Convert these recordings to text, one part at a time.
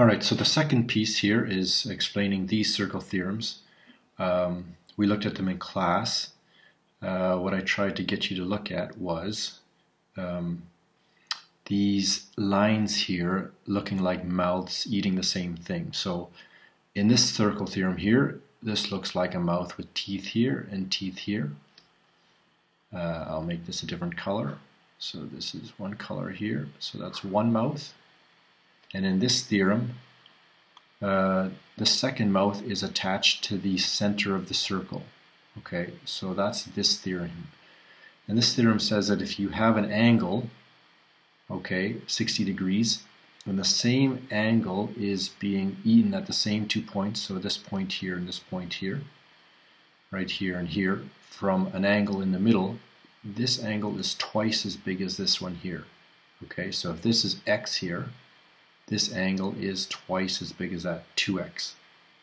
All right, so the second piece here is explaining these circle theorems. Um, we looked at them in class. Uh, what I tried to get you to look at was um, these lines here looking like mouths eating the same thing. So in this circle theorem here, this looks like a mouth with teeth here and teeth here. Uh, I'll make this a different color. So this is one color here. So that's one mouth. And in this theorem, uh, the second mouth is attached to the center of the circle. Okay, so that's this theorem. And this theorem says that if you have an angle, okay, 60 degrees, and the same angle is being eaten at the same two points, so this point here and this point here, right here and here, from an angle in the middle, this angle is twice as big as this one here. Okay, so if this is x here, this angle is twice as big as that, 2x.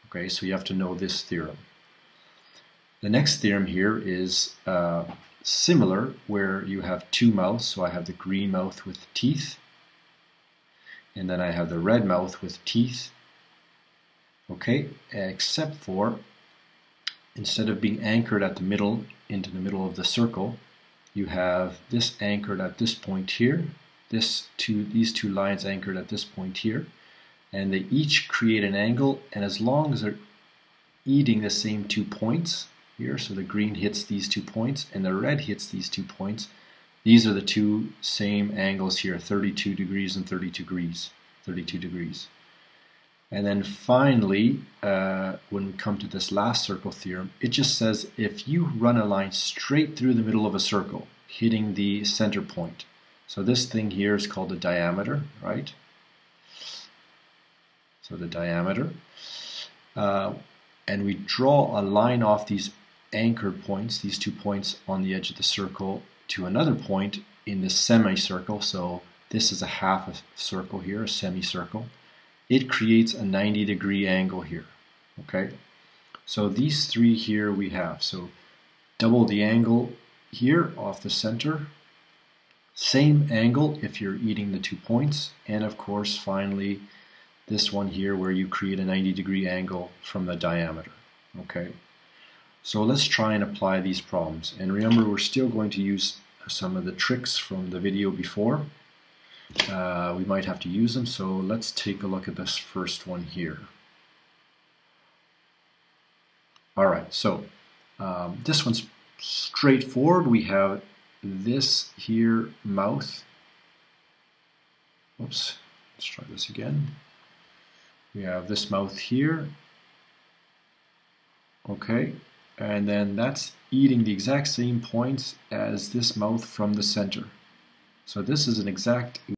Okay, so you have to know this theorem. The next theorem here is uh, similar, where you have two mouths. So I have the green mouth with teeth, and then I have the red mouth with teeth. Okay, except for instead of being anchored at the middle, into the middle of the circle, you have this anchored at this point here, this two these two lines anchored at this point here. And they each create an angle and as long as they're eating the same two points here so the green hits these two points and the red hits these two points these are the two same angles here 32 degrees and 32 degrees 32 degrees. And then finally uh, when we come to this last circle theorem it just says if you run a line straight through the middle of a circle hitting the center point so this thing here is called the diameter, right? So the diameter. Uh, and we draw a line off these anchor points, these two points on the edge of the circle, to another point in the semicircle. So this is a half a circle here, a semicircle. It creates a 90 degree angle here. Okay, so these three here we have. So double the angle here off the center same angle if you're eating the two points, and of course, finally, this one here where you create a 90 degree angle from the diameter. Okay, so let's try and apply these problems. And remember, we're still going to use some of the tricks from the video before. Uh, we might have to use them, so let's take a look at this first one here. Alright, so um, this one's straightforward. We have this here mouth. Oops, let's try this again. We have this mouth here. Okay, and then that's eating the exact same points as this mouth from the center. So this is an exact